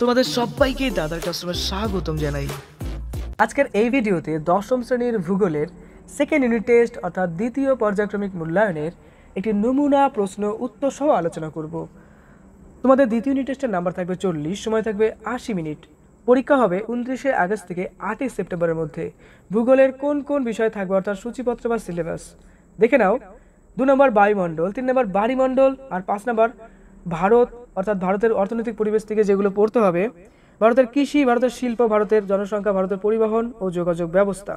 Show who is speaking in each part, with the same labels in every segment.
Speaker 1: তোমাদের সবাইকে দাদার কাস্টমার স্বাগতম জানাই।
Speaker 2: আজকের এই ভিডিওতে দশম শ্রেণির ভূগোলের সেকেন্ড ইউনিট টেস্ট অর্থাৎ দ্বিতীয় পর্যায়ক্রমিক মূল্যায়নের একটি নমুনা প্রশ্ন উত্তর সহ আলোচনা করব। তোমাদের দ্বিতীয় ইউনিট টেস্টের নাম্বার থাকবে চল্লিশ, সময় থাকবে আশি মিনিট। পরীক্ষা হবে উনত্রিশে আগস্ট থেকে আটই সেপ্টেম্বরের মধ্যে। ভূগোলের কোন কোন বিষয় থাকবে অর্থাৎ সূচিপত্র বা সিলেবাস দেখে নাও, দু নম্বর বায়ুমণ্ডল, তিন নম্বর বাড়িমণ্ডল, আর পাঁচ নম্বর ভারত, অর্থাৎ ভারতের অর্থনৈতিক পরিবেশ থেকে যেগুলো পড়তে হবে, ভারতের কৃষি, ভারতের শিল্প, ভারতের জনসংখ্যা, ভারতের পরিবহন ও যোগাযোগ ব্যবস্থা।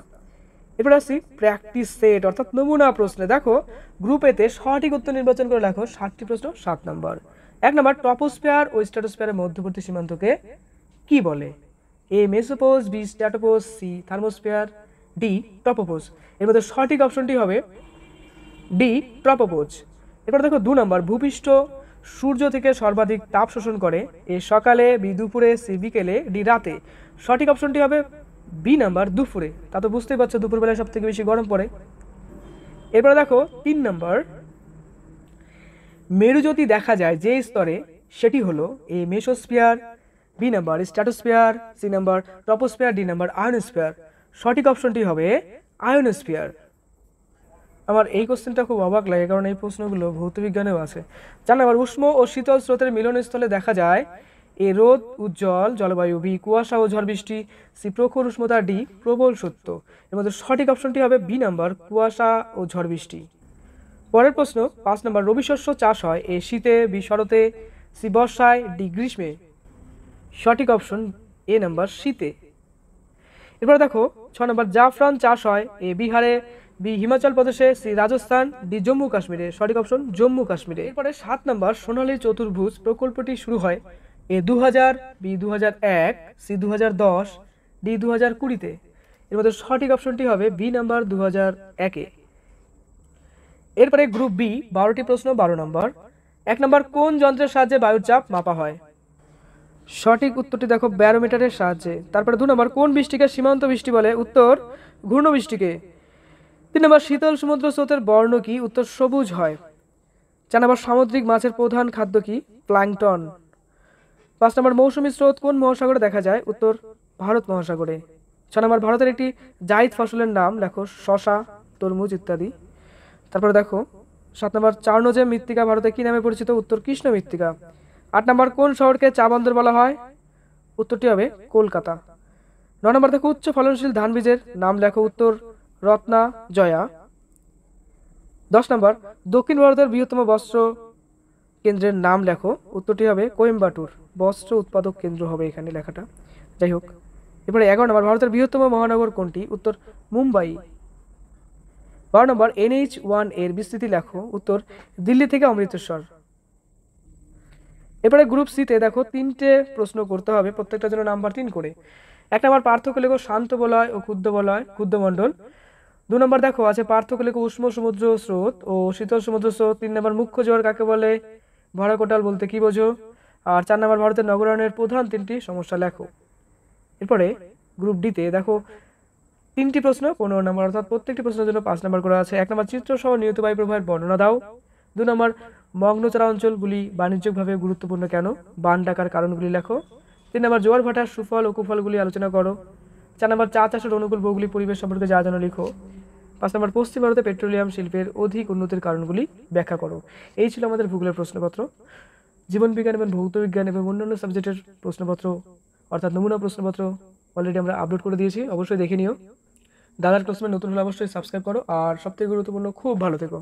Speaker 2: এরপর আসছি প্র্যাকটিস সেট অর্থাৎ নমুনা প্রশ্নে। দেখো গ্রুপ এতে সঠিক উত্তর নির্বাচন করে লেখো, ষাটটি প্রশ্ন, সাত নম্বর। এক নম্বর টপোস্ফিয়ার ও স্ট্র্যাটোস্ফিয়ারের মধ্যবর্তী সীমান্তকে কি বলে? A mesopause B stratopause C thermosphere D tropopause এর মধ্যে সঠিক অপশনটি হবে ডি টপোপোজ এরপর দেখো, দু নম্বর, ভূপৃষ্ঠ সূর্য থেকে সর্বাধিক তাপ শোষণ করে। এ সকালে বি দুপুরে, সি বিকেলে, ডি রাতে। সঠিক অপশনটি হবে বি নাম্বার দুপুরে। তা তো বুঝতেই পারছ, দুপুরবেলায় সব থেকে বেশি গরম পড়ে। এরপরে দেখো, তিন নম্বর। মেরুজ্যোতি দেখা যায় যে স্তরে, সেটি হলো A mesosphere, B number stratosphere, C number troposphere D number ionosphere. সঠিক অপশনটি হবে আয়নোস্ফিয়ার। আমার এই কোশ্চেনটা খুব অবাক লাগে, কারণ এই প্রশ্নগুলো ভৌতবিজ্ঞানেও আছে। জান আমার উষ্ণ ও শীতল স্রোতের মিলনস্থলে দেখা যায়, এ রোদ উজ্জ্বল, জলবায়ু বি কুয়াশা ও ঝড় বৃষ্টি, সি প্রখর উষ্ণতা ডি প্রবল সত্য। এর মধ্যে সঠিক অপশনটি হবে বি নাম্বার, কুয়াশা ও ঝড় বৃষ্টি। পরের প্রশ্ন, পাঁচ নম্বর, রবি শস্য চাষ হয়, এ শীতে, বি শরতে, সি বর্ষায়, ডি গ্রীষ্মে? সঠিক অপশন এ নাম্বার, শীতে। এরপর দেখো, ছ নম্বর, জাফরান চাষ হয়, এ বিহারে বি, হিমাচল প্রদেশে, সি, রাজস্থান, ডি, জম্মু কাশ্মীরে। সঠিক অপশন, জম্মু কাশ্মীরে। এরপরে সাত নম্বর, সোনালী চতুর্ভুজ প্রকল্পটি শুরু হয় এ দু হাজার বি দু হাজার এক, সি দু হাজার দশ, ডি দু হাজার কুড়িতে। এর মধ্যে সঠিক অপশনটি হবে বি নাম্বার দু হাজার একে। এরপরে গ্রুপ বি, বারোটি প্রশ্ন, বারো নম্বর। এক নম্বর, কোন যন্ত্রের সাহায্যে বায়ুর চাপ মাপা হয়? সঠিক উত্তরটি দেখো ব্যারোমিটারের সাহায্যে। তারপরে দু নম্বর, কোন বৃষ্টিকে সীমান্ত বৃষ্টি বলে? উত্তর ঘূর্ণ বৃষ্টিকে তিন নম্বর, শীতল সমুদ্র স্রোতের বর্ণ কি? উত্তর, সবুজ হয়। চার নম্বর, সামুদ্রিক মাছের প্রধান খাদ্য কি? প্ল্যাংটন পাঁচ নম্বর, মৌসুমী স্রোত কোন মহাসাগরে দেখা যায়? উত্তর, ভারত মহাসাগরে। ছ নম্বর, ভারতের একটি জাইদ ফসলের নাম লেখো, শশা, তরমুজ ইত্যাদি। তারপরে দেখো, সাত নম্বর চারনোজে মৃত্তিকা ভারতে কি নামে পরিচিত? উত্তর, কৃষ্ণ মৃত্তিকা। আট নম্বর, কোন শহরকে চা বন্দর বলা হয়? উত্তরটি হবে কলকাতা। ন নম্বর, দেখো, উচ্চ ফলনশীল ধান বীজের নাম লেখো, উত্তর রত্না, জয়া। দশ নম্বর, দক্ষিণ ভারতের বৃহত্তম বস্ত্র কেন্দ্রের নাম লেখো। উত্তরটি হবে কোয়েম্বাটুর। বস্ত্র উৎপাদক কেন্দ্র হবে এখানে লেখাটা। যাই হোক, এরপরে এগারো নম্বর, ভারতের বৃহত্তম মহানগর কোনটি? উত্তর মুম্বাই। বারো নম্বর, এনএইচ ওয়ানের বিস্তৃতি লেখো। উত্তর, দিল্লি থেকে অমৃতসর। এবারে গ্রুপ সিতে দেখো, তিনটে প্রশ্ন করতে হবে, প্রত্যেকটার জন্য নাম্বার তিন করে। এক নম্বর, পার্থক্য লেখো, শান্ত বলয় ও ক্ষুদ্র বলয়, ক্ষুদ্র ক্ষুদ্রমণ্ডল দু নম্বর দেখো, আছে পার্থক্য লেখো উষ্ণ সমুদ্র স্রোত ও শীতল সমুদ্র স্রোত। তিন নম্বর মুখ্য জোয়ার কাকে বলে? ভরা কোটাল বলতে কি বোঝো? আর চার নম্বর ভারতের নগরায়নের প্রধান তিনটি সমস্যা লেখো। এরপরে গ্রুপ ডিতে দেখো, তিনটি প্রশ্ন, পনেরো নম্বর অর্থাৎ প্রত্যেকটি প্রশ্নের জন্য পাঁচ নম্বর করা আছে। এক নম্বর চিত্র সহ নিয়ত বায়ু প্রবাহের বর্ণনা দাও। দু নম্বর মগ্নচারা অঞ্চলগুলি বাণিজ্যিকভাবে গুরুত্বপূর্ণ কেন? বান ডাকার কারণগুলি লেখো। তিন নম্বর জোয়ার ভাটার সুফল ও কুফলগুলি আলোচনা করো। চার নম্বর চা চাষের অনুকূল ভৌগোলিক পরিবেশ সম্পর্কে যা জানো লিখো। পাঁচ নম্বর, পশ্চিম ভারতে পেট্রোলিয়াম শিল্পের অধিক উন্নতির কারণগুলি ব্যাখ্যা করো। এই ছিল আমাদের ভূগোলের প্রশ্নপত্র। জীবনবিজ্ঞান এবং ভৌত বিজ্ঞান এবং অন্যান্য সাবজেক্টের প্রশ্নপত্র, অর্থাৎ নমুনা প্রশ্নপত্র অলরেডি আমরা আপলোড করে দিয়েছি, অবশ্যই দেখে নিও। দাদার ক্লাসমেন্ট নতুন হলে অবশ্যই সাবস্ক্রাইব করো, আর সবথেকে গুরুত্বপূর্ণ, খুব ভালো থেকো।